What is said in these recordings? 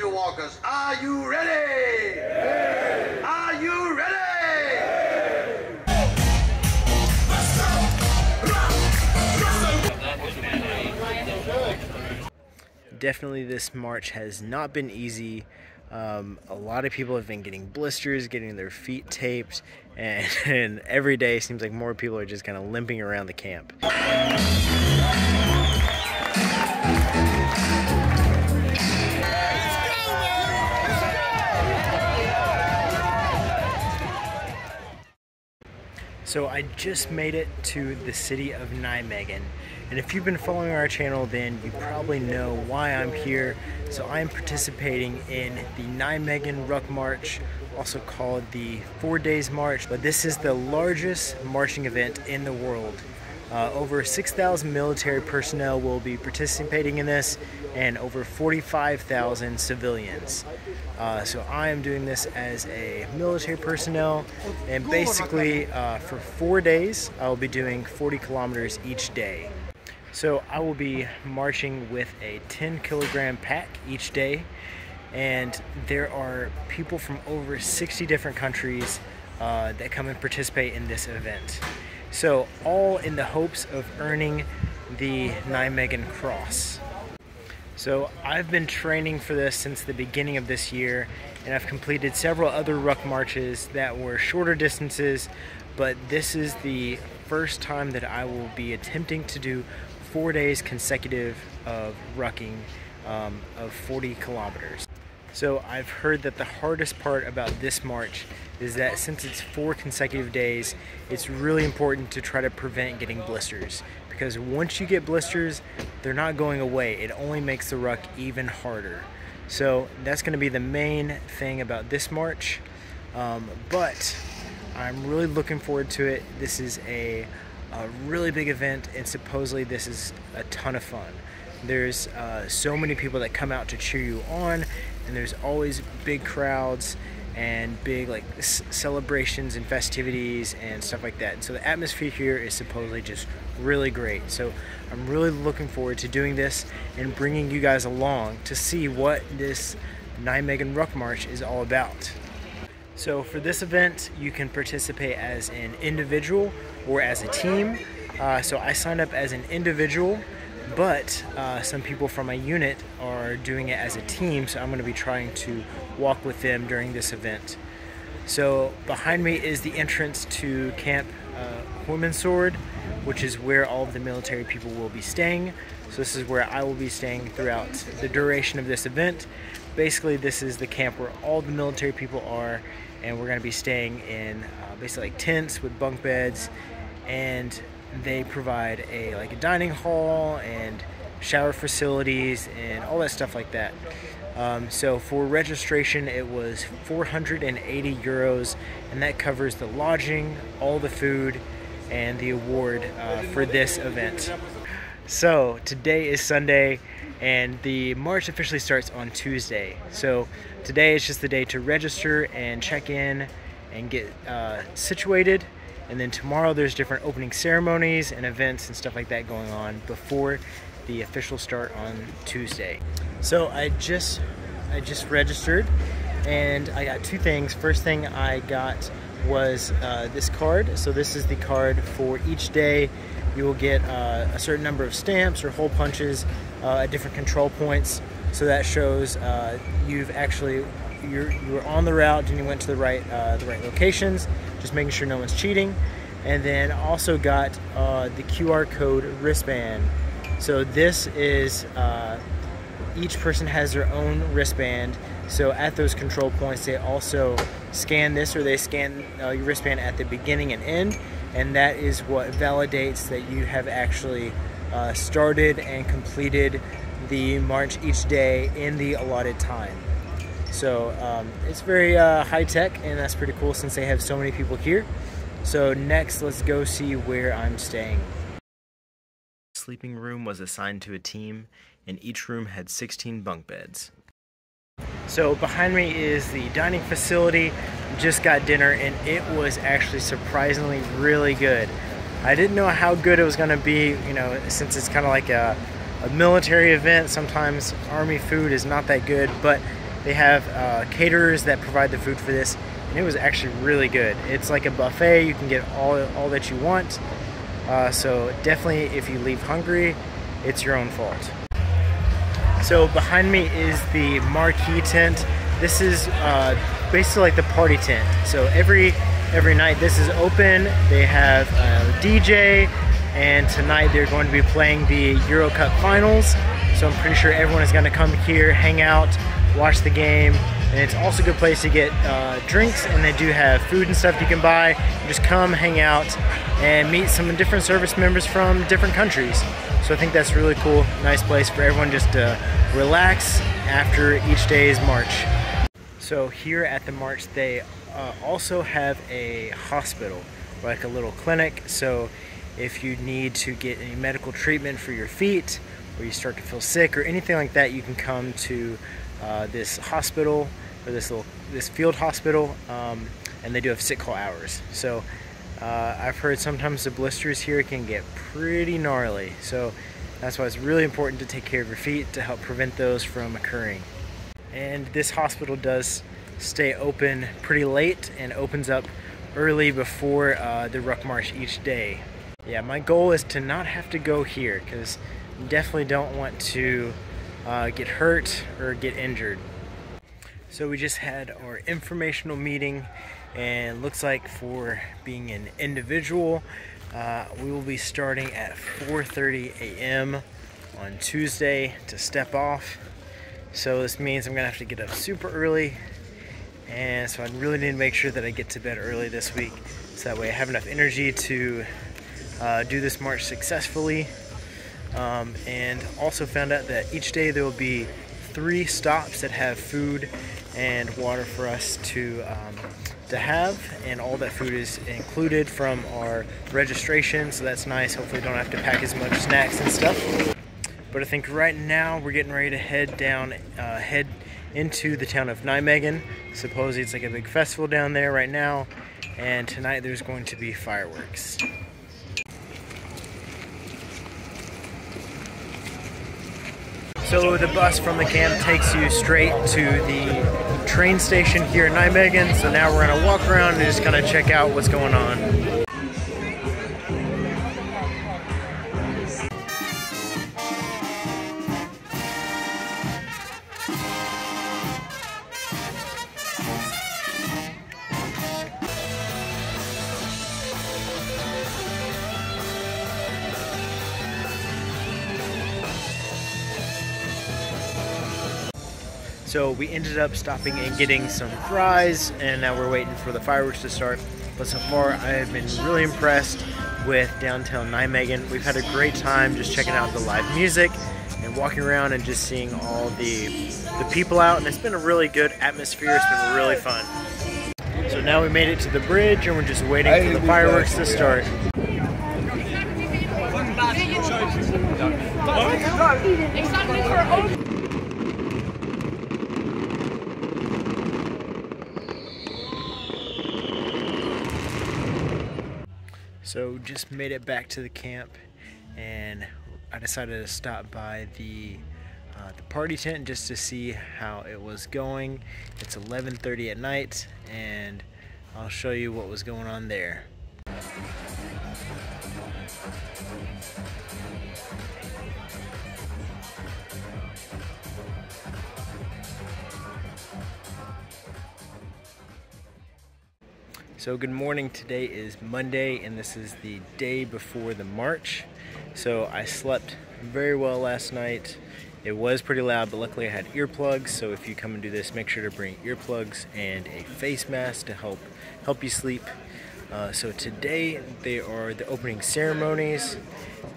Angel Walkers, are you ready? Are you ready? Definitely, this march has not been easy. Um, a lot of people have been getting blisters, getting their feet taped, and, and every day seems like more people are just kind of limping around the camp. So I just made it to the city of Nijmegen. And if you've been following our channel, then you probably know why I'm here. So I am participating in the Nijmegen Ruck March, also called the Four Days March. But this is the largest marching event in the world. Uh, over 6,000 military personnel will be participating in this and over 45,000 civilians. Uh, so I am doing this as a military personnel and basically uh, for four days I will be doing 40 kilometers each day. So I will be marching with a 10 kilogram pack each day and there are people from over 60 different countries uh, that come and participate in this event. So all in the hopes of earning the Nijmegen Cross. So I've been training for this since the beginning of this year and I've completed several other ruck marches that were shorter distances but this is the first time that I will be attempting to do four days consecutive of rucking um, of 40 kilometers. So I've heard that the hardest part about this march is that since it's four consecutive days, it's really important to try to prevent getting blisters because once you get blisters, they're not going away. It only makes the ruck even harder. So that's going to be the main thing about this march. Um, but I'm really looking forward to it. This is a, a really big event, and supposedly this is a ton of fun. There's uh, so many people that come out to cheer you on, and there's always big crowds and big like celebrations and festivities and stuff like that. And so the atmosphere here is supposedly just really great. So I'm really looking forward to doing this and bringing you guys along to see what this Nijmegen Ruck March is all about. So for this event, you can participate as an individual or as a team. Uh, so I signed up as an individual but uh, some people from my unit are doing it as a team, so I'm going to be trying to walk with them during this event. So behind me is the entrance to Camp uh, Sword, which is where all of the military people will be staying. So this is where I will be staying throughout the duration of this event. Basically, this is the camp where all the military people are, and we're going to be staying in uh, basically like tents with bunk beds and they provide a like a dining hall and shower facilities and all that stuff like that. Um, so for registration, it was 480 euros, and that covers the lodging, all the food, and the award uh, for this event. So today is Sunday, and the march officially starts on Tuesday. So today is just the day to register and check in and get uh, situated and then tomorrow there's different opening ceremonies and events and stuff like that going on before the official start on Tuesday. So I just I just registered and I got two things. First thing I got was uh, this card. So this is the card for each day. You will get uh, a certain number of stamps or hole punches uh, at different control points. So that shows uh, you've actually you're you were on the route and you went to the right uh, the right locations, just making sure no one's cheating, and then also got uh, the QR code wristband. So this is uh, each person has their own wristband. So at those control points, they also scan this or they scan uh, your wristband at the beginning and end, and that is what validates that you have actually uh, started and completed the march each day in the allotted time. So um, it's very uh, high tech, and that's pretty cool since they have so many people here. So next, let's go see where I'm staying. Sleeping room was assigned to a team, and each room had 16 bunk beds. So behind me is the dining facility. Just got dinner, and it was actually surprisingly really good. I didn't know how good it was going to be, you know, since it's kind of like a, a military event. Sometimes army food is not that good, but they have uh, caterers that provide the food for this, and it was actually really good. It's like a buffet. You can get all all that you want. Uh, so definitely, if you leave hungry, it's your own fault. So behind me is the marquee tent. This is uh, basically like the party tent. So every every night this is open. They have a DJ, and tonight they're going to be playing the Euro Cup finals. So I'm pretty sure everyone is going to come here, hang out, watch the game, and it's also a good place to get uh, drinks. And they do have food and stuff you can buy. Just come, hang out, and meet some different service members from different countries. So I think that's really cool. Nice place for everyone just to relax after each day's march. So here at the march, they uh, also have a hospital, like a little clinic. So if you need to get any medical treatment for your feet, or you start to feel sick, or anything like that, you can come to uh, this hospital or this little this field hospital, um, and they do have sick call hours. So uh, I've heard sometimes the blisters here can get pretty gnarly, so that's why it's really important to take care of your feet to help prevent those from occurring. And this hospital does stay open pretty late and opens up early before uh, the Ruck March each day. Yeah, my goal is to not have to go here because definitely don't want to uh, get hurt or get injured. So we just had our informational meeting and looks like for being an individual uh, we will be starting at 4:30 a.m. on Tuesday to step off so this means I'm gonna have to get up super early and so I really need to make sure that I get to bed early this week so that way I have enough energy to uh, do this march successfully um, and also found out that each day there will be three stops that have food and water for us to um, to have. And all that food is included from our registration. So that's nice. Hopefully don't have to pack as much snacks and stuff. But I think right now we're getting ready to head down uh, head into the town of Nijmegen. Supposedly it's like a big festival down there right now. And tonight there's going to be fireworks So the bus from the camp takes you straight to the train station here in Nijmegen. So now we're gonna walk around and just kind of check out what's going on. So we ended up stopping and getting some fries, and now we're waiting for the fireworks to start. But so far, I have been really impressed with downtown Nijmegen. We've had a great time just checking out the live music and walking around and just seeing all the the people out, and it's been a really good atmosphere. It's been really fun. So now we made it to the bridge, and we're just waiting for the fireworks to start. So just made it back to the camp and I decided to stop by the uh, the party tent just to see how it was going. It's 11:30 at night and I'll show you what was going on there. So good morning, today is Monday and this is the day before the march. So I slept very well last night. It was pretty loud, but luckily I had earplugs. So if you come and do this, make sure to bring earplugs and a face mask to help help you sleep. Uh, so today they are the opening ceremonies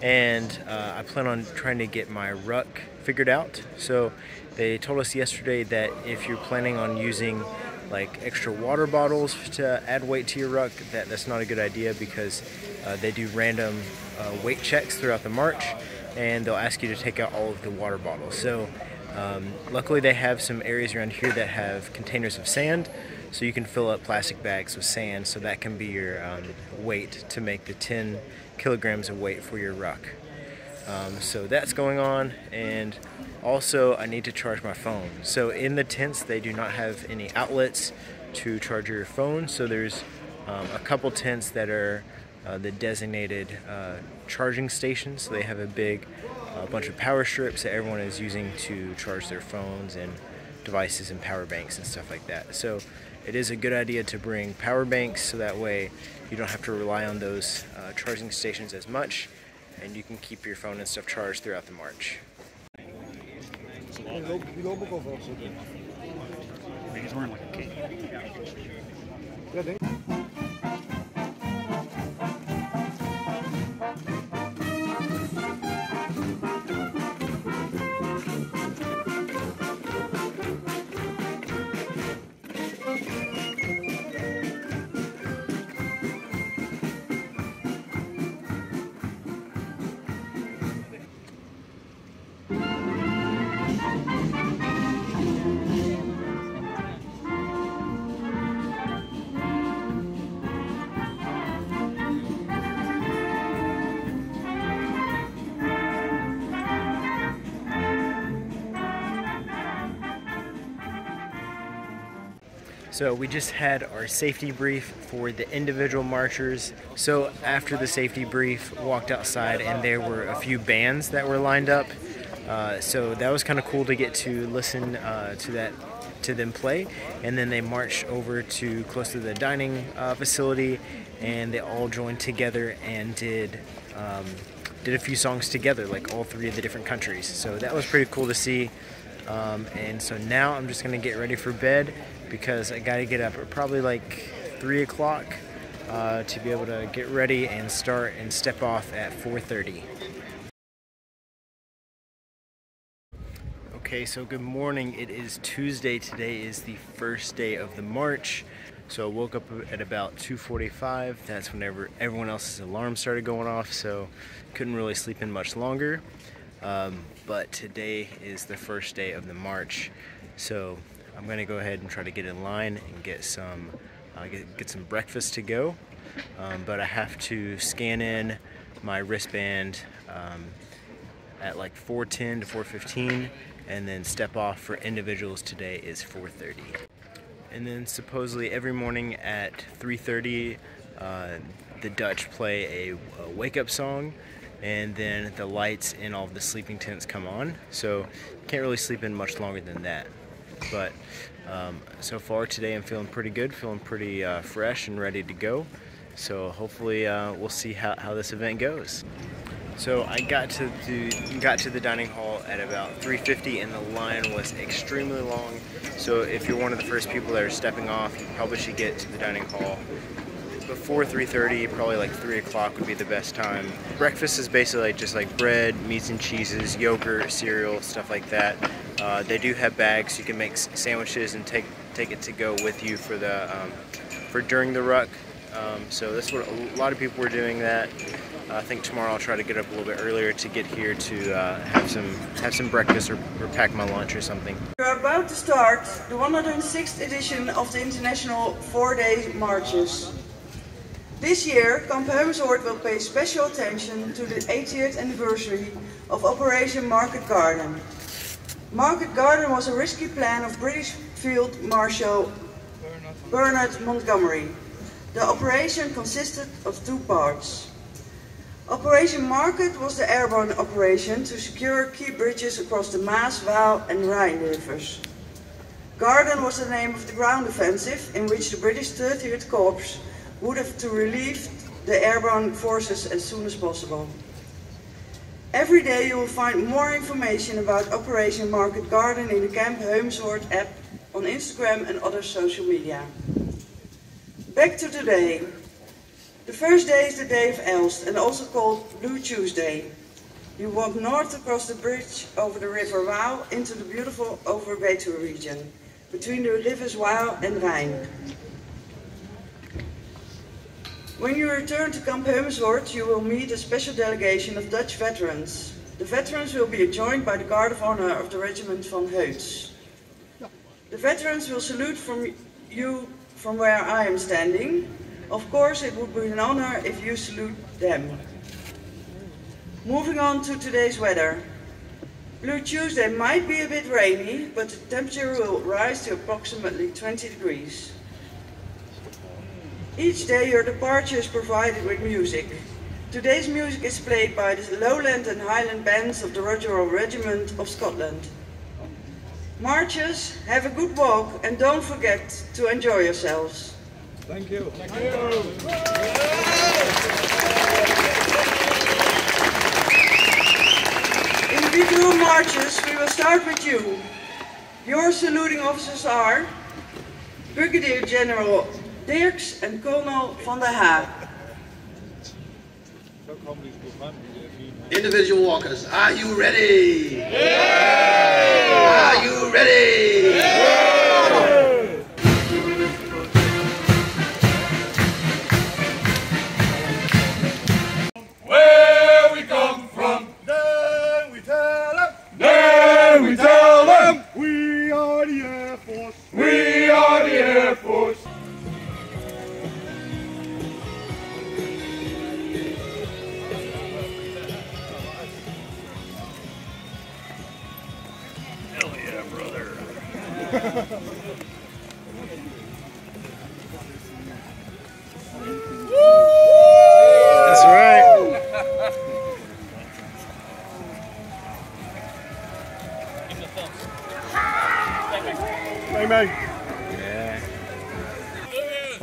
and uh, I plan on trying to get my ruck figured out. So they told us yesterday that if you're planning on using like extra water bottles to add weight to your ruck, that, that's not a good idea because uh, they do random uh, weight checks throughout the march and they'll ask you to take out all of the water bottles. So um, luckily they have some areas around here that have containers of sand so you can fill up plastic bags with sand so that can be your um, weight to make the 10 kilograms of weight for your ruck. Um, so that's going on and Also, I need to charge my phone. So in the tents, they do not have any outlets to charge your phone. So there's um, a couple tents that are uh, the designated uh, charging stations. So they have a big uh, bunch of power strips that everyone is using to charge their phones and devices and power banks and stuff like that. So it is a good idea to bring power banks so that way you don't have to rely on those uh, charging stations as much and you can keep your phone and stuff charged throughout the march. Die lopen ook al vast. Ik denk, it's wearing like a cape. Ja, denk ik. So we just had our safety brief for the individual marchers. So after the safety brief, walked outside and there were a few bands that were lined up. Uh, so that was kind of cool to get to listen uh, to that to them play. And then they marched over to close to the dining uh, facility, and they all joined together and did. Um, did a few songs together, like all three of the different countries. So that was pretty cool to see. Um, and so now I'm just gonna get ready for bed because I got to get up at probably like 3 o'clock uh, to be able to get ready and start and step off at 4.30. Okay, so good morning. It is Tuesday. Today is the first day of the march. So I woke up at about 2.45. That's whenever everyone else's alarm started going off, so couldn't really sleep in much longer. Um, but today is the first day of the march. So I'm gonna go ahead and try to get in line and get some uh, get, get some breakfast to go. Um, but I have to scan in my wristband um, at like 4:10 to 4:15, and then step off for individuals today is 4:30. And then supposedly every morning at 3:30, uh, the Dutch play a, a wake-up song and then the lights in all of the sleeping tents come on. So can't really sleep in much longer than that. But um, so far today I'm feeling pretty good, feeling pretty uh, fresh and ready to go. So hopefully uh, we'll see how, how this event goes. So I got to the got to the dining hall at about 3:50, and the line was extremely long. So if you're one of the first people that are stepping off, you probably should get to the dining hall before 3.30, probably like 3 o'clock would be the best time. Breakfast is basically just like bread, meats and cheeses, yogurt, cereal, stuff like that. Uh, they do have bags. You can make sandwiches and take take it to go with you for the um, for during the ruck. Um, so that's what a lot of people were doing that. Uh, I think tomorrow I'll try to get up a little bit earlier to get here to uh, have some have some breakfast or, or pack my lunch or something. We're about to start the 106th edition of the International Four Day Marches. This year, Kamp Heumensoord will pay special attention to the 80th anniversary of Operation Market Garden. Market Garden was a risky plan of British Field Marshal Bernard Montgomery. The operation consisted of two parts. Operation Market was the airborne operation to secure key bridges across the Maas, Waal and Rhine rivers. Garden was the name of the ground offensive in which the British 30th Corps would have to relieve the airborne forces as soon as possible. Every day you will find more information about Operation Market Garden in the Kamp Heumensoord app on Instagram and other social media. Back to today. The first day is the day of Elst and also called Blue Tuesday. You walk north across the bridge over the River Waal into the beautiful Overbetuwe region, between the rivers Waal and Rhine. When you return to Kamp Heumensoord, you will meet a special delegation of Dutch veterans. The veterans will be joined by the Guard of Honor of the Regiment van Heuts. The veterans will salute from you from where I am standing. Of course, it would be an honor if you salute them. Moving on to today's weather. Blue Tuesday might be a bit rainy, but the temperature will rise to approximately 20 degrees. Each day your departure is provided with music. Today's music is played by the Lowland and Highland bands of the Royal Regiment of Scotland. Marchers, have a good walk and don't forget to enjoy yourselves. Thank you. Individual marches, we will start with you. Your saluting officers are Brigadier General Dirks and Colonel van der Haag. Individual walkers, are you ready? Are you ready? Where we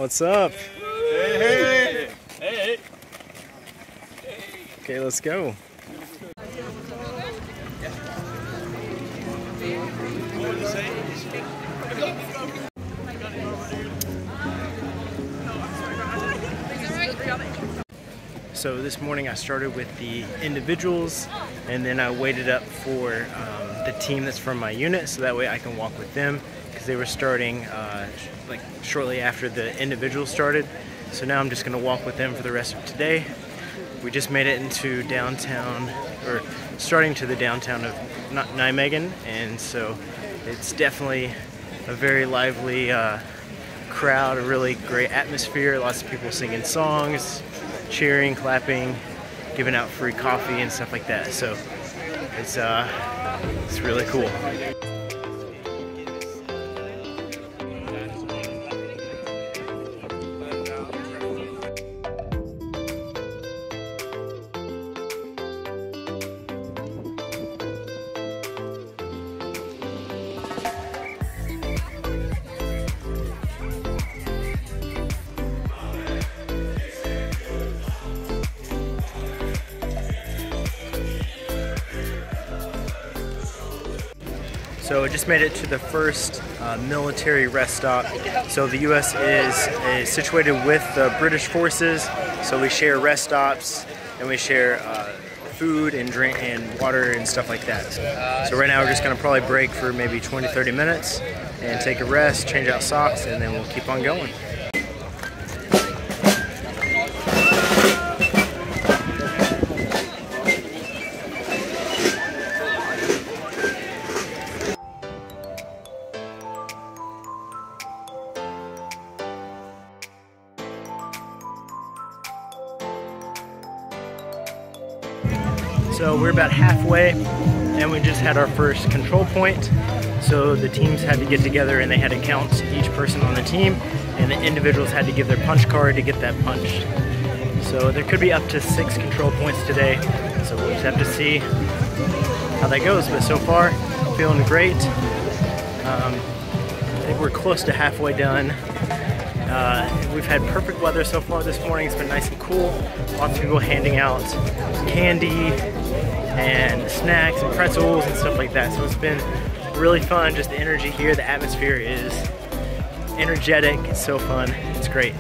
What's up? Hey hey. Hey. Okay, let's go. So this morning I started with the individuals and then I waited up for um, the team that's from my unit so that way I can walk with them they were starting uh, like shortly after the individuals started. So now I'm just going to walk with them for the rest of today. We just made it into downtown, or starting to the downtown of Ni- Nijmegen, and so it's definitely a very lively uh, crowd, a really great atmosphere. Lots of people singing songs, cheering, clapping, giving out free coffee and stuff like that. So it's uh, it's really cool. Made it to the first uh, military rest stop. So the U.S. is, situated with the British forces. So we share rest stops and we share uh, food and drink and water and stuff like that. So right now we're just gonna probably break for maybe 20, 30 minutes and take a rest, change out socks, and then we'll keep on going. We're about halfway and we just had our first control point. So the teams had to get together and they had to count each person on the team and the individuals had to give their punch card to get that punched. So there could be up to six control points today. So we'll just have to see how that goes. But so far, feeling great. Um, I think we're close to halfway done. Uh, we've had perfect weather so far this morning. It's been nice and cool. Lots of people handing out candy and snacks and pretzels and stuff like that. So it's been really fun. Just the energy here, the atmosphere is energetic. It's so fun. It's great.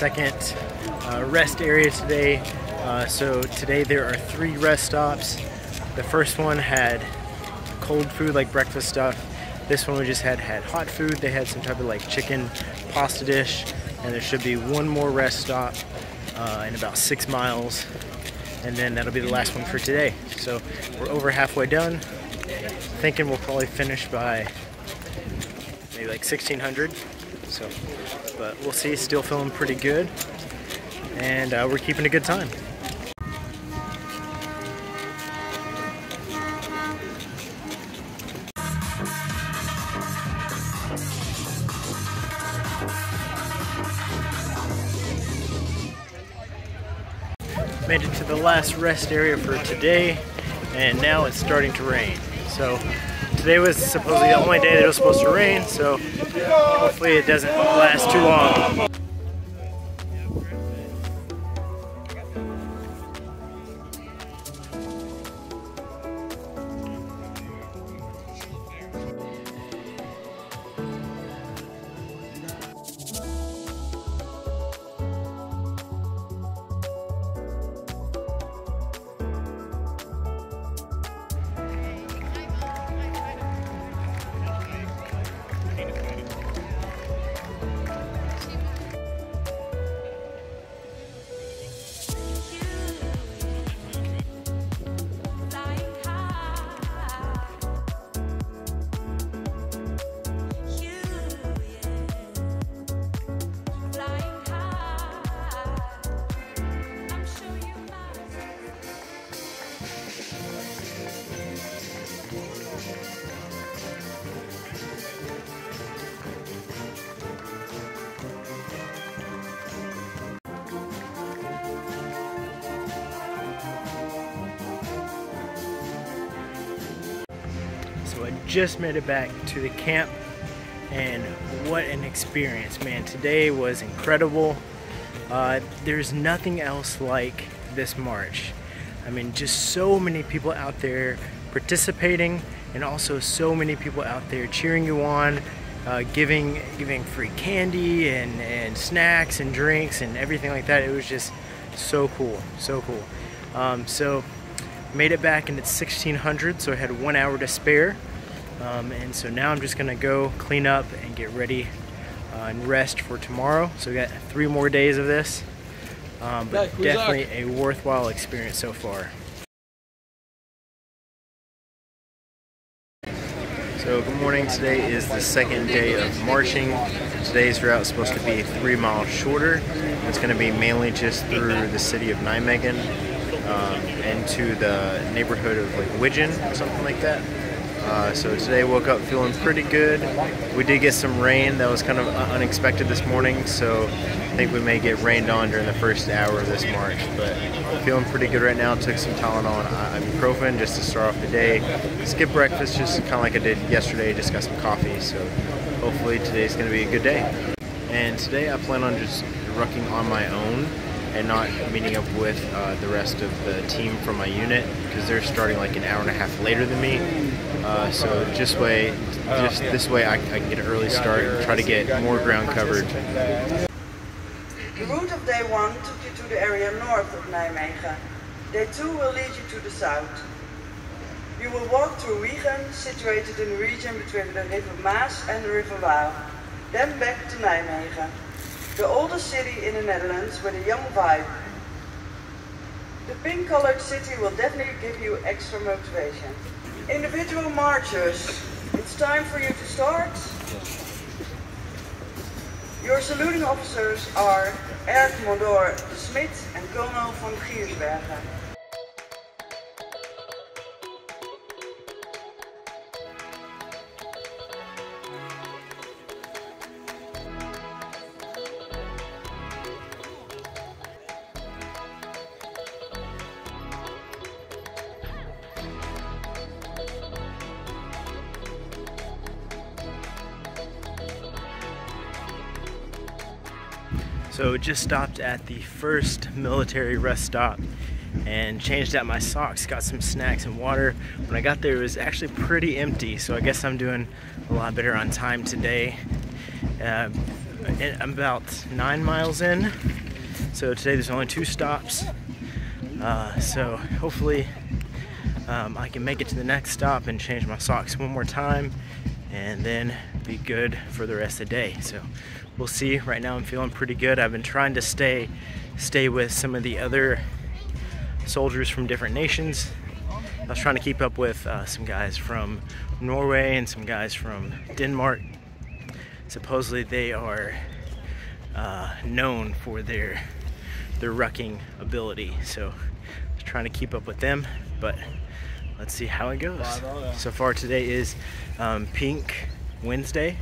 Second uh, rest area today. Uh, so today there are three rest stops. The first one had cold food like breakfast stuff. This one we just had had hot food. They had some type of like chicken pasta dish, and there should be one more rest stop uh, in about six miles, and then that'll be the last one for today. So we're over halfway done. Thinking we'll probably finish by maybe like 1600. So, but we'll see. Still feeling pretty good, and uh, we're keeping a good time. Made it to the last rest area for today, and now it's starting to rain. So today was supposedly the only day that it was supposed to rain, so hopefully it doesn't last too long. Just made it back to the camp and what an experience, man. Today was incredible. Uh, there's nothing else like this march. I mean, just so many people out there participating and also so many people out there cheering you on, uh, giving giving free candy and, and snacks and drinks and everything like that. It was just so cool, so cool. Um, so made it back and it's 1600 so I had one hour to spare um, and so now I'm just gonna go clean up and get ready uh, and rest for tomorrow so we got three more days of this um, but definitely a worthwhile experience so far So good morning. Today is the second day of marching. Today's route is supposed to be three miles shorter. It's going to be mainly just through the city of Nijmegen um, into the neighborhood of like or something like that. Uh, so today woke up feeling pretty good. We did get some rain that was kind of unexpected this morning, so I think we may get rained on during the first hour of this march. But feeling pretty good right now. Took some Tylenol and ibuprofen just to start off the day. Skip breakfast, just kind of like I did yesterday. Just got some coffee, so hopefully today's going to be a good day. And today I plan on just rucking on my own and not meeting up with uh, the rest of the team from my unit because they're starting like an hour and a half later than me. Uh, so just way, just this way I, I, can get an early start and try to get more ground covered. The route of day one took you to the area north of Nijmegen. Day two will lead you to the south. You will walk through Wijchen, situated in the region between the river Maas and the river Waal. Then back to Nijmegen the oldest city in the Netherlands with a young vibe. The pink-colored city will definitely give you extra motivation. Individual marchers, it's time for you to start. Your saluting officers are Air Commodore de Smit and Colonel van Giersbergen. Just stopped at the first military rest stop and changed out my socks, got some snacks and water. When I got there it was actually pretty empty so I guess I'm doing a lot better on time today. Uh, I'm about nine miles in so today there's only two stops uh, so hopefully um, I can make it to the next stop and change my socks one more time and then be good for the rest of the day. So we'll see. Right now I'm feeling pretty good. I've been trying to stay stay with some of the other soldiers from different nations. I was trying to keep up with uh, some guys from Norway and some guys from Denmark. Supposedly they are uh, known for their their rucking ability. So I was trying to keep up with them, but let's see how it goes. So far today is um, Pink Wednesday,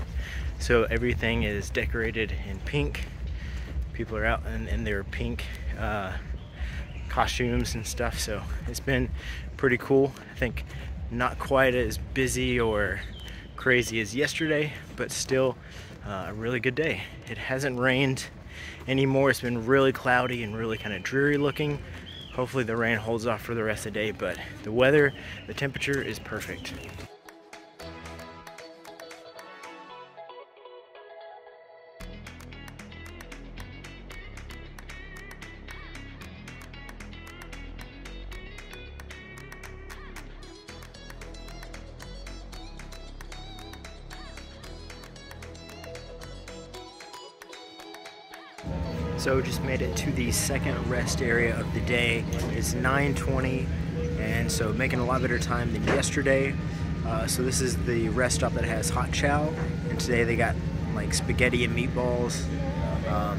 so everything is decorated in pink. People are out in, in their pink uh, costumes and stuff, so it's been pretty cool. I think not quite as busy or crazy as yesterday, but still uh, a really good day. It hasn't rained anymore. It's been really cloudy and really kind of dreary looking. Hopefully the rain holds off for the rest of the day, but the weather, the temperature is perfect. So just made it to the second rest area of the day. It's 9:20, and so making a lot better time than yesterday. Uh, so this is the rest stop that has hot chow, and today they got like spaghetti and meatballs. Um,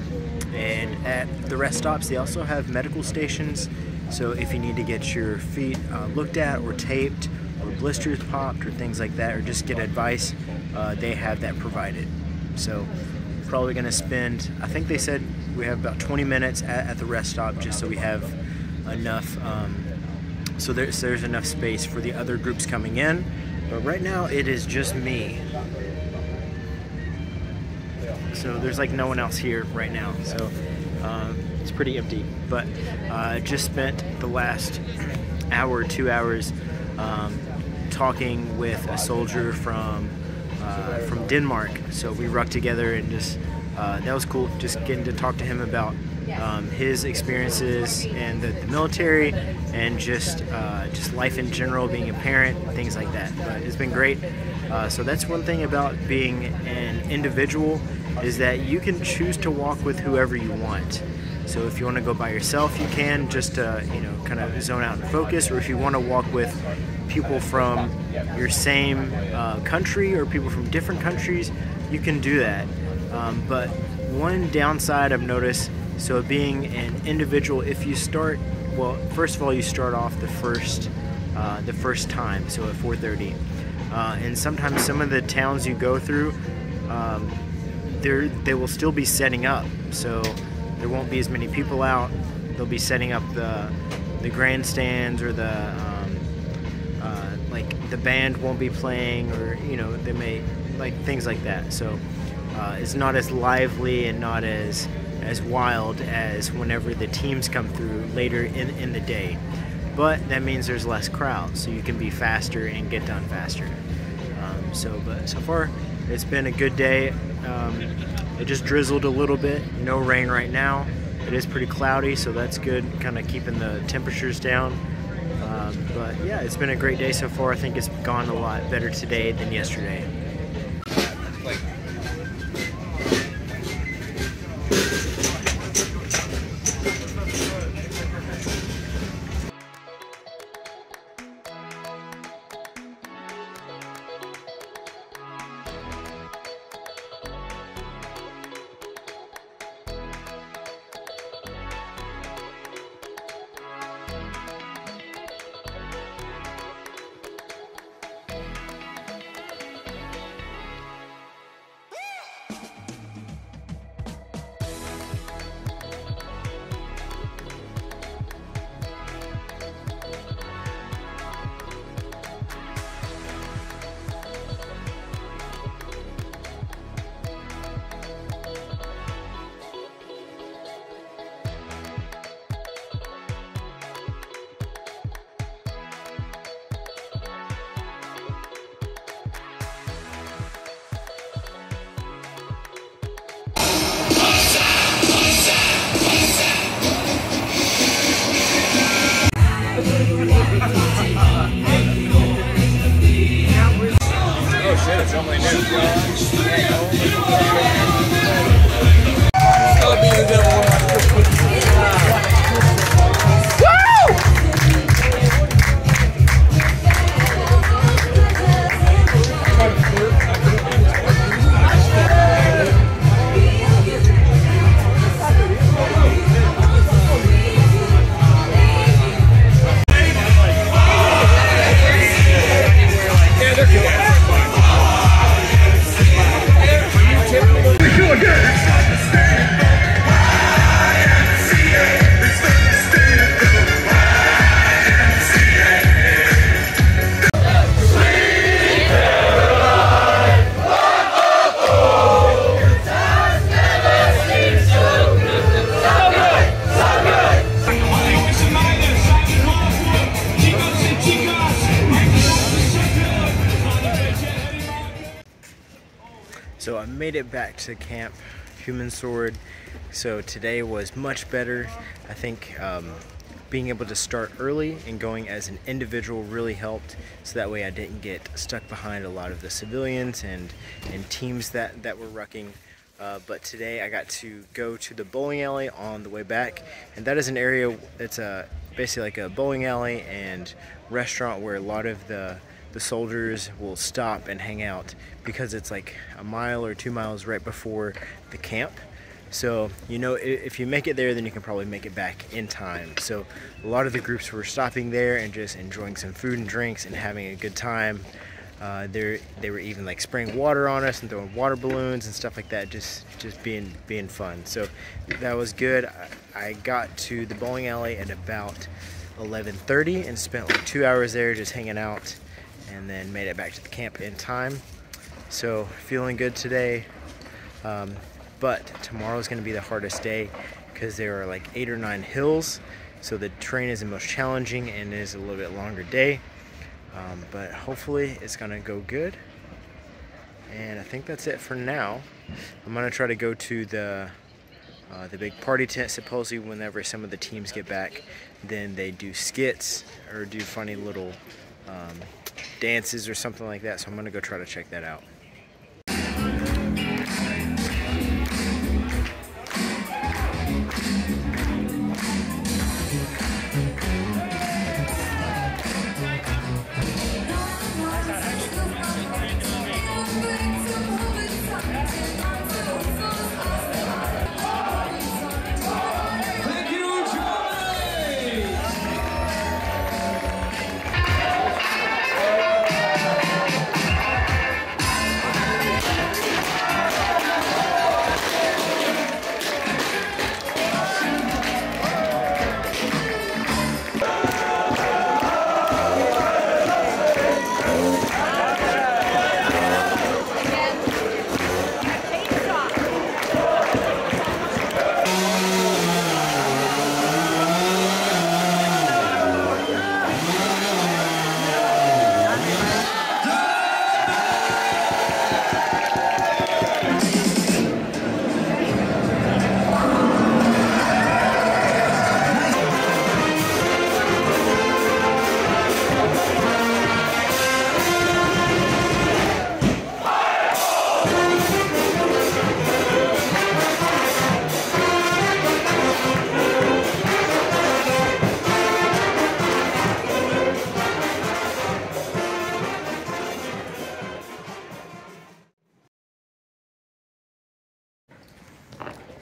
and at the rest stops, they also have medical stations. So if you need to get your feet uh, looked at or taped, or blisters popped, or things like that, or just get advice, uh, they have that provided. So probably going to spend, I think they said we have about 20 minutes at, at the rest stop just so we have enough, um, so there's, there's enough space for the other groups coming in. But right now it is just me. So there's like no one else here right now. So um, it's pretty empty. But I uh, just spent the last hour, two hours um, talking with a soldier from uh, from Denmark. So we rucked together and just uh, that was cool. Just getting to talk to him about um, his experiences and the, the, military and just uh, just life in general, being a parent, things like that. But it's been great. Uh, so that's one thing about being an individual is that you can choose to walk with whoever you want. So if you want to go by yourself, you can just you know kind of zone out and focus, or if you want to walk with people from your same uh, country or people from different countries, you can do that. Um, but one downside I've noticed, so being an individual, if you start, well, first of all, you start off the first, uh, the first time, so at 4:30, uh, and sometimes some of the towns you go through, um, they will still be setting up, so there won't be as many people out. They'll be setting up the the grandstands or the um, uh, like the band won't be playing, or you know they may like things like that. So uh, it's not as lively and not as as wild as whenever the teams come through later in, in the day. But that means there's less crowds, so you can be faster and get done faster. Um, so, but so far, it's been a good day. Um, it just drizzled a little bit. No rain right now. It is pretty cloudy, so that's good, kind of keeping the temperatures down. Um, but yeah, it's been a great day so far. I think it's gone a lot better today than yesterday. So to camp, Heumensoord. So today was much better. I think um, being able to start early and going as an individual really helped. So that way I didn't get stuck behind a lot of the civilians and, and teams that, that were rucking. Uh, but today I got to go to the bowling alley on the way back, and that is an area. It's a basically like a bowling alley and restaurant where a lot of the the soldiers will stop and hang out because it's like a mile or two miles right before the camp. So, you know, if you make it there, then you can probably make it back in time. So, a lot of the groups were stopping there and just enjoying some food and drinks and having a good time. Uh, they were even like spraying water on us and throwing water balloons and stuff like that, just just being being fun. So that was good. I, I got to the bowling alley at about 11:30 and spent like two hours there just hanging out, and then made it back to the camp in time. So feeling good today. Um, but tomorrow is going to be the hardest day because there are like eight or nine hills. So the terrain is the most challenging and is a little bit longer day. Um, but hopefully it's going to go good. And I think that's it for now. I'm going to try to go to the uh, the big party tent supposedly whenever some of the teams get back. Then they do skits or do funny little um, dances or something like that. So I'm going to go try to check that out.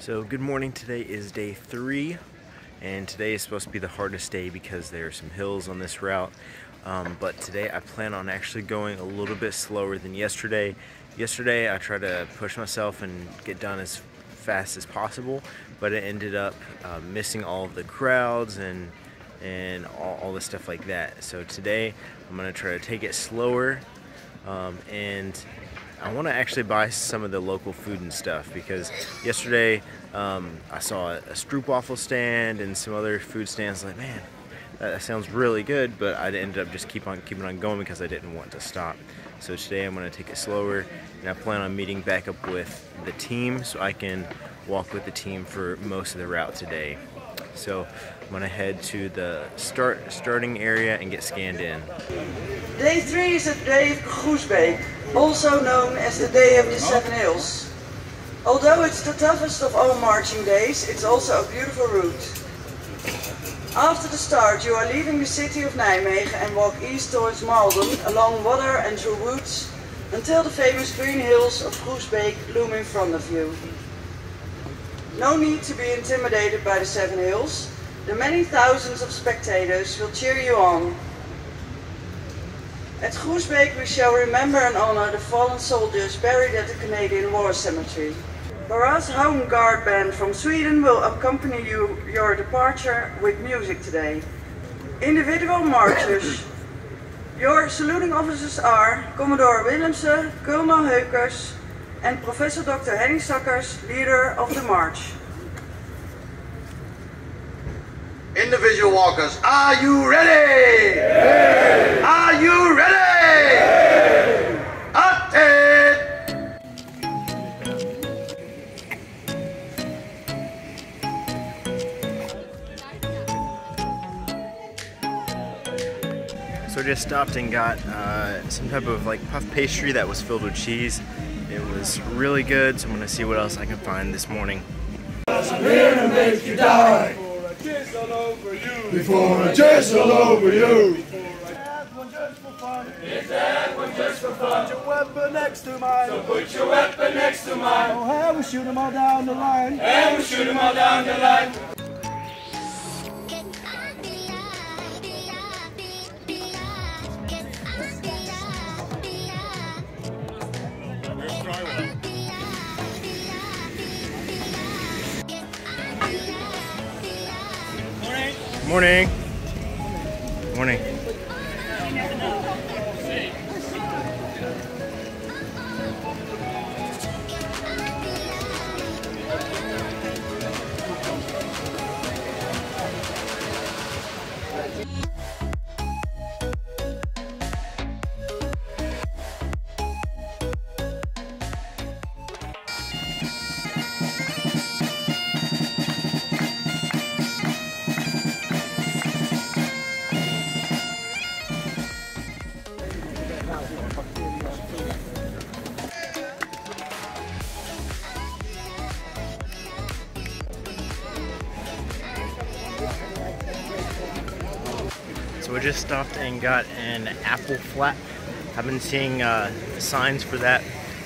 So, good morning. Today is day three, and today is supposed to be the hardest day because there are some hills on this route. Um, but today I plan on actually going a little bit slower than yesterday. Yesterday I tried to push myself and get done as fast as possible, but it ended up uh, missing all of the crowds and and all, all the stuff like that. So today I'm gonna try to take it slower um, and I want to actually buy some of the local food and stuff because yesterday um, I saw a, a stroopwafel stand and some other food stands. Like, man, that, sounds really good, but I ended up just keep on keeping on going because I didn't want to stop. So today I'm going to take it slower, and I plan on meeting back up with the team so I can walk with the team for most of the route today. So I'm gonna head to the start starting area and get scanned in. Day 3 is the day of Groesbeek, also known as the Day of the Seven Hills. Although it's the toughest of all marching days, it's also a beautiful route. After the start, you are leaving the city of Nijmegen and walk east towards Malden, along water and through woods, until the famous green hills of Groesbeek loom in front of you. No need to be intimidated by the Seven Hills. The many thousands of spectators will cheer you on. At Groesbeek we shall remember and honor the fallen soldiers buried at the Canadian War Cemetery. Borås Home Guard Band from Sweden will accompany you your departure with music today. Individual marchers. Your saluting officers are Commodore Willemsen, Colonel Heukers, and Professor Dr. Henny Sakkers, leader of the march. Individual walkers, are you ready? Are you ready? Attend! So I just stopped and got uh, some type of like puff pastry that was filled with cheese. It was really good, so I'm gonna see what else I can find this morning. Before I chase all over you. Is that one just for fun? Put your weapon next to mine. So put your weapon next to mine. Oh, hey, we shoot them all down the line. And we shoot them all down the line. Morning. Stopped and got an apple flat. I've been seeing uh, signs for that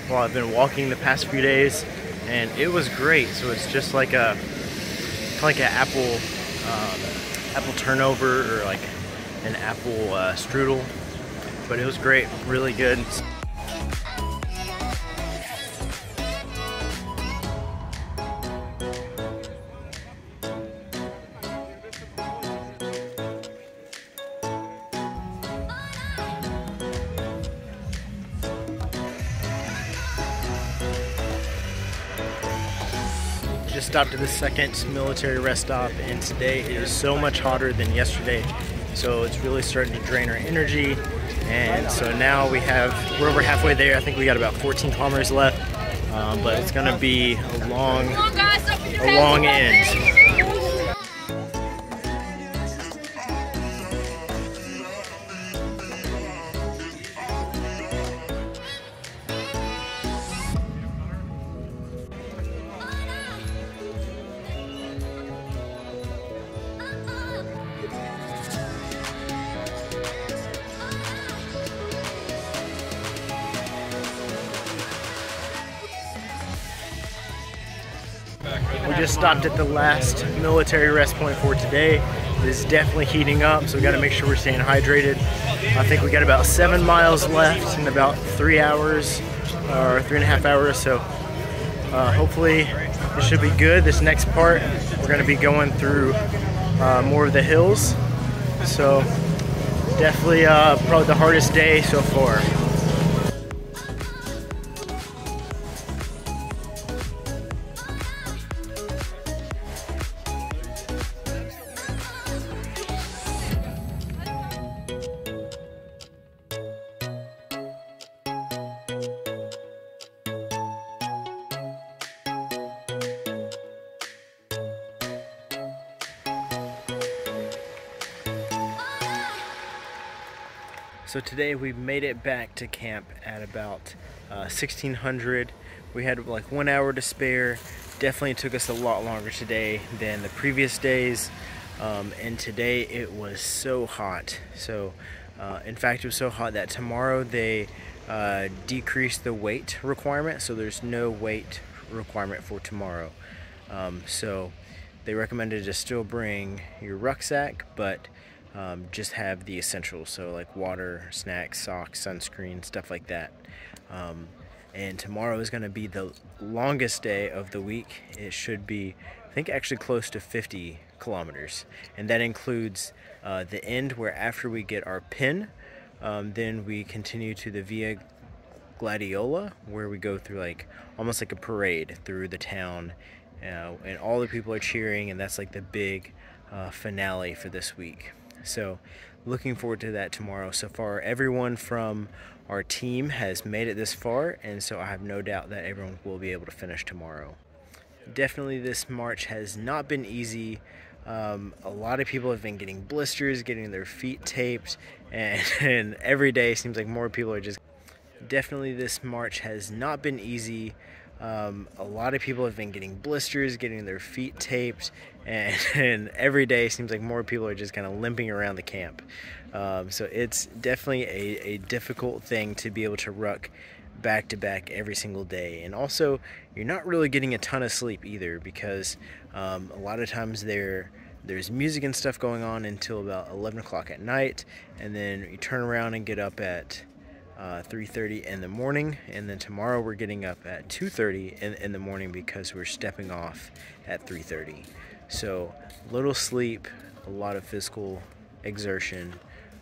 while I've been walking the past few days, and it was great. So it's just like a like an apple um, apple turnover or like an apple uh, strudel, but it was great, really good. Stopped at the second military rest stop, and today it is so much hotter than yesterday. So it's really starting to drain our energy. And so now we have, we're over halfway there. I think we got about 14 kilometers left. Um, but it's gonna be a long, a long end. Stopped at the last military rest point for today. It is definitely heating up, so we got to make sure we're staying hydrated. I think we got about seven miles left in about three hours or three and a half hours. So uh, hopefully it should be good. This next part, we're going to be going through uh, more of the hills. So definitely uh, probably the hardest day so far. Today we made it back to camp at about uh, 1600. We had like one hour to spare. Definitely took us a lot longer today than the previous days. Um, and today it was so hot. So, uh, in fact, it was so hot that tomorrow they uh, decreased the weight requirement. So there's no weight requirement for tomorrow. Um, so they recommended to still bring your rucksack, but um, just have the essentials. So like water, snacks, socks, sunscreen, stuff like that. Um, and tomorrow is going to be the longest day of the week. It should be, I think, actually close to 50 kilometers, and that includes uh, the end where after we get our pin, um, then we continue to the Via Gladiola, where we go through like almost like a parade through the town, uh, and all the people are cheering, and that's like the big uh, finale for this week. So, looking forward to that tomorrow. So far, everyone from our team has made it this far, and so I have no doubt that everyone will be able to finish tomorrow. Definitely, this march has not been easy. Um, a lot of people have been getting blisters, getting their feet taped, and, and every day seems like more people are just. Definitely, this march has not been easy. Um, a lot of people have been getting blisters, getting their feet taped, and, and every day seems like more people are just kind of limping around the camp. Um, so it's definitely a, a difficult thing to be able to ruck back to back every single day. And also, you're not really getting a ton of sleep either because um, a lot of times there there's music and stuff going on until about 11 o'clock at night, and then you turn around and get up at uh, 3.30 in the morning and then tomorrow we're getting up at 2.30 in, in the morning because we're stepping off at 3.30 so little sleep a lot of physical exertion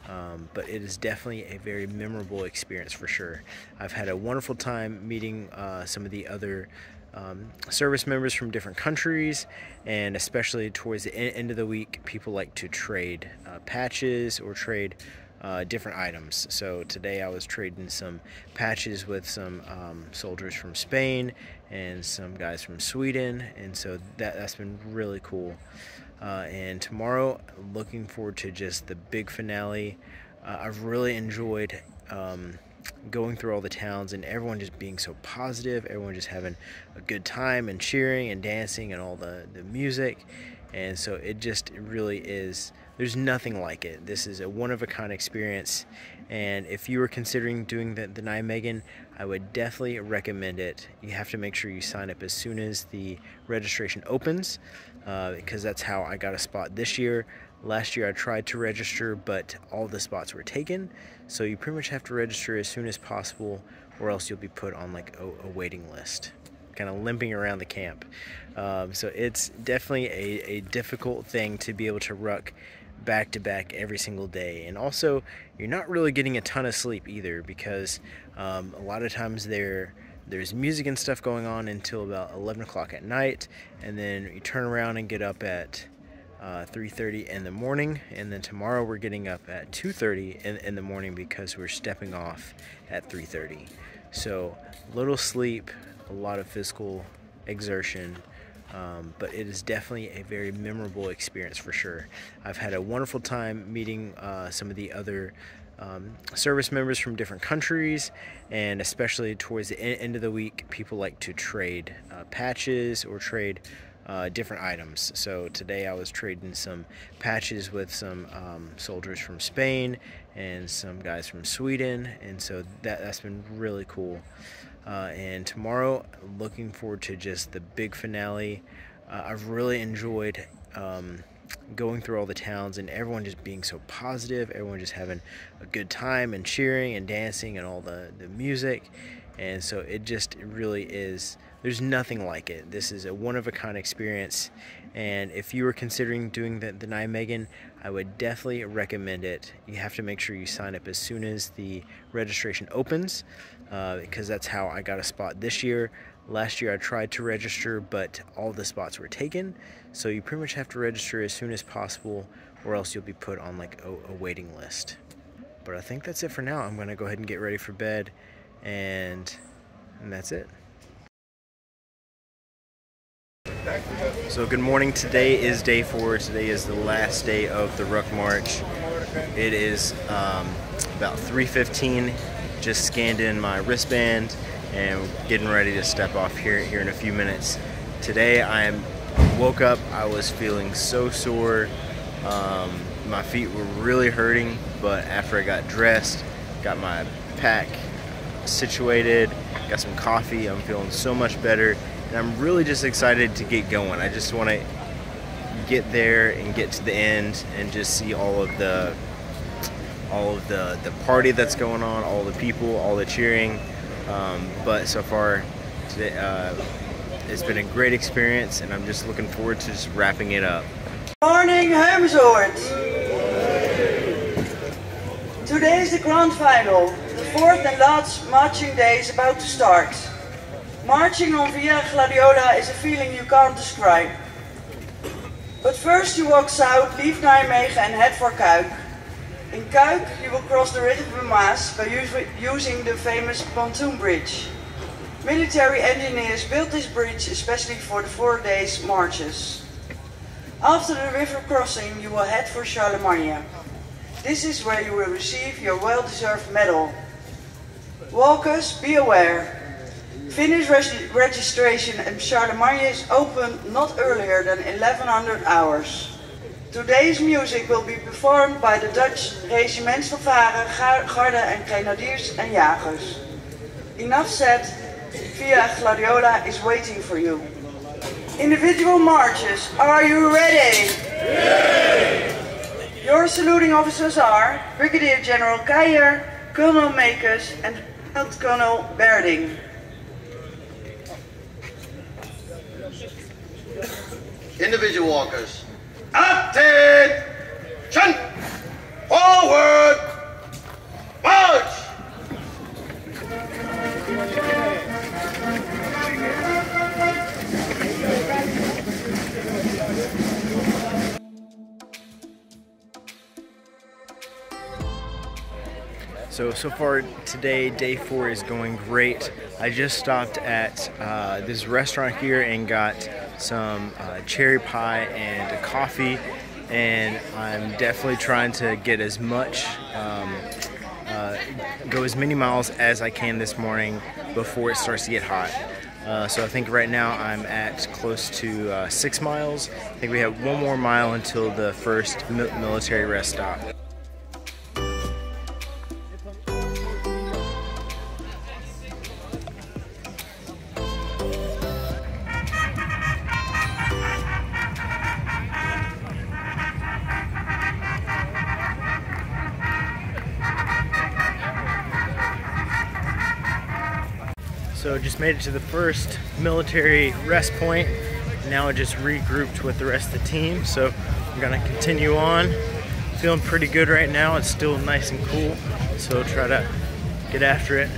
um, but it is definitely a very memorable experience for sure i've had a wonderful time meeting uh, some of the other um, service members from different countries, and especially towards the end of the week, people like to trade uh, patches or trade uh, different items. So today I was trading some patches with some um, soldiers from Spain and some guys from Sweden, and so that that's been really cool. Uh, and tomorrow, looking forward to just the big finale. Uh, I've really enjoyed. Um, going through all the towns and everyone just being so positive everyone just having a good time and cheering and dancing and all the, the music and so it just really is there's nothing like it this is a one of a kind experience and if you were considering doing the, the Nijmegen I would definitely recommend it. You have to make sure you sign up as soon as the registration opens uh, because that's how I got a spot this year. Last year I tried to register but all the spots were taken. So you pretty much have to register as soon as possible or else you'll be put on like a, a waiting list kind of limping around the camp. Um, so it's definitely a, a difficult thing to be able to ruck back to back every single day. And also, you're not really getting a ton of sleep either because um, a lot of times there there's music and stuff going on until about 11 o'clock at night, and then you turn around and get up at uh, 3.30 in the morning. And then tomorrow we're getting up at 2.30 in, in the morning because we're stepping off at 3.30 so little sleep a lot of physical exertion, um, but it is definitely a very memorable experience for sure. I've had a wonderful time meeting uh, some of the other um, service members from different countries, and especially towards the end of the week, people like to trade uh, patches or trade uh, different items. So today I was trading some patches with some um, soldiers from Spain and some guys from Sweden, and so that that's been really cool. Uh, and tomorrow, looking forward to just the big finale. Uh, I've really enjoyed um, going through all the towns and everyone just being so positive, everyone just having a good time and cheering and dancing and all the, the music. And so it just really is, there's nothing like it. This is a one of a kind experience. And if you were considering doing the, the Nijmegen, I would definitely recommend it. You have to make sure you sign up as soon as the registration opens uh, because that's how I got a spot this year. Last year I tried to register, but all the spots were taken. So you pretty much have to register as soon as possible, or else you'll be put on like a, a waiting list. But I think that's it for now. I'm gonna go ahead and get ready for bed, and, and that's it. So good morning. Today is day four. Today is the last day of the Ruck March. It is um, about 3:15. Just scanned in my wristband and getting ready to step off here here in a few minutes. Today I woke up. I was feeling so sore. Um, my feet were really hurting, but after I got dressed, got my pack situated, got some coffee, I'm feeling so much better, and I'm really just excited to get going. I just want to get there and get to the end and just see all of the all of the the party that's going on, all the people, all the cheering. Um, but so far, today, uh, it's been a great experience, and I'm just looking forward to just wrapping it up. Morning Heumensoord! Today is the grand final. The fourth and last marching day is about to start. Marching on Via Gladiola is a feeling you can't describe. But first you walk south, leave Nijmegen and head for Cuijk. In Cuijk you will cross the River Maas by using the famous pontoon bridge. Military engineers built this bridge especially for the four days marches. After the river crossing you will head for Charlemagne. This is where you will receive your well-deserved medal. Walkers, be aware. Finish reg registration at Charlemagne is open not earlier than 1100 hours. Today's music will be performed by the Dutch Regiments van Varen, Garde and Grenadiers and Jagers. Enough said, Via Gladiola is waiting for you. Individual marches, are you ready? Your saluting officers are Brigadier General Keijer, Colonel Makers and Colonel Berding. Individual walkers. Attention! Forward! March! So, so far today, day four is going great. I just stopped at uh, this restaurant here and got some uh, cherry pie and a coffee, and I'm definitely trying to get as much, um, uh, go as many miles as I can this morning before it starts to get hot. Uh, so I think right now I'm at close to uh, six miles. I think we have one more mile until the first military rest stop. Made it to the first military rest point. Now I just regrouped with the rest of the team. So I'm gonna continue on. Feeling pretty good right now. It's still nice and cool. So try to get after it.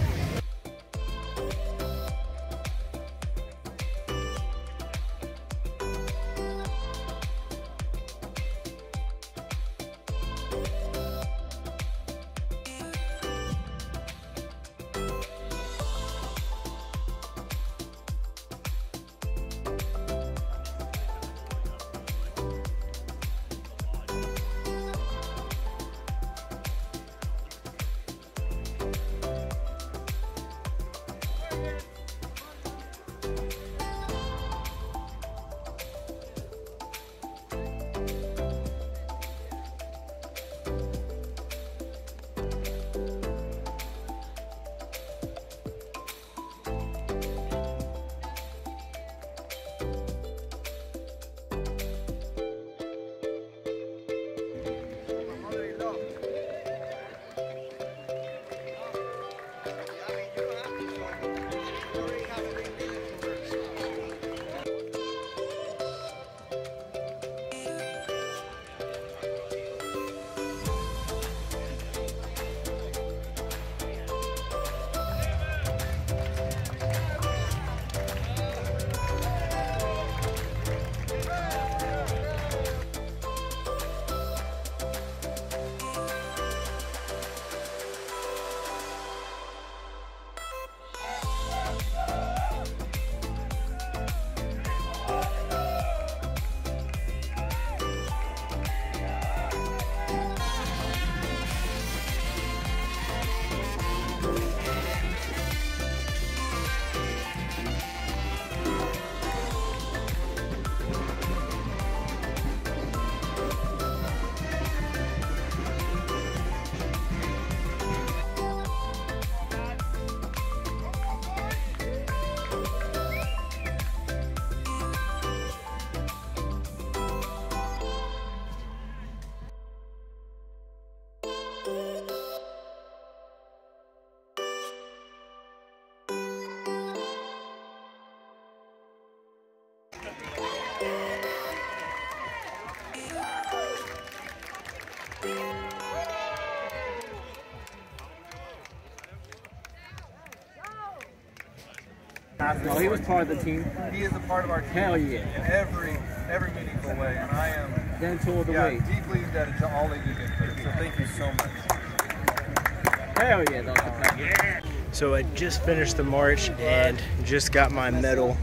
Oh, he was part of the team. He is a part of our team Hell yeah. in every every meaningful way, and I am Then tour the yeah, way. deeply indebted to all that you did for us. So thank you so much. Hell yeah, Dr. So I just finished the march and just got my medal.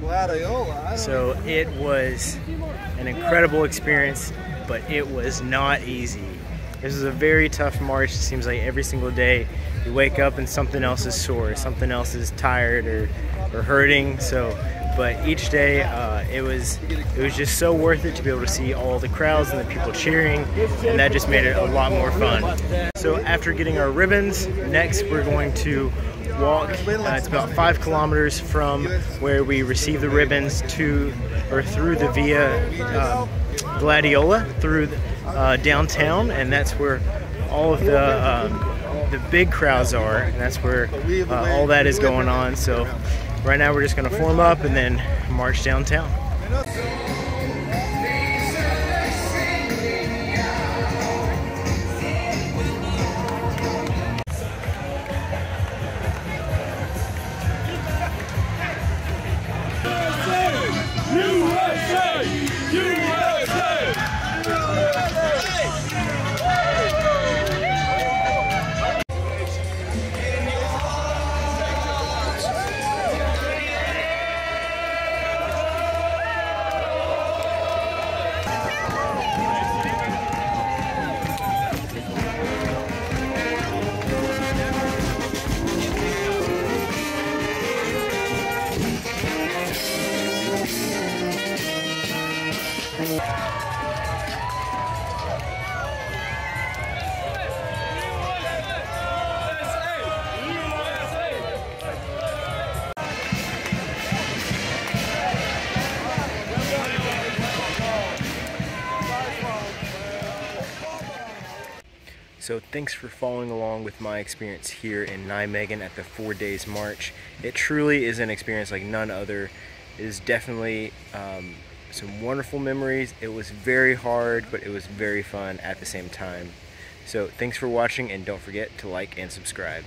Gladiola. So it was an incredible experience, but it was not easy. This is a very tough march. It seems like every single day you wake up and something else is sore, something else is tired or, or hurting. So, but each day uh, it was it was just so worth it to be able to see all the crowds and the people cheering, and that just made it a lot more fun. So after getting our ribbons, next we're going to walk. Uh, it's about five kilometers from where we receive the ribbons to or through the Via uh, Gladiola through uh, downtown, and that's where all of the um, the big crowds are, and that's where uh, all that is going on. So right now we're just to form up and then march downtown. Thanks for following along with my experience here in Nijmegen at the Four Days March. It truly is an experience like none other. It is definitely um, some wonderful memories. It was very hard, but it was very fun at the same time. So thanks for watching and don't forget to like and subscribe.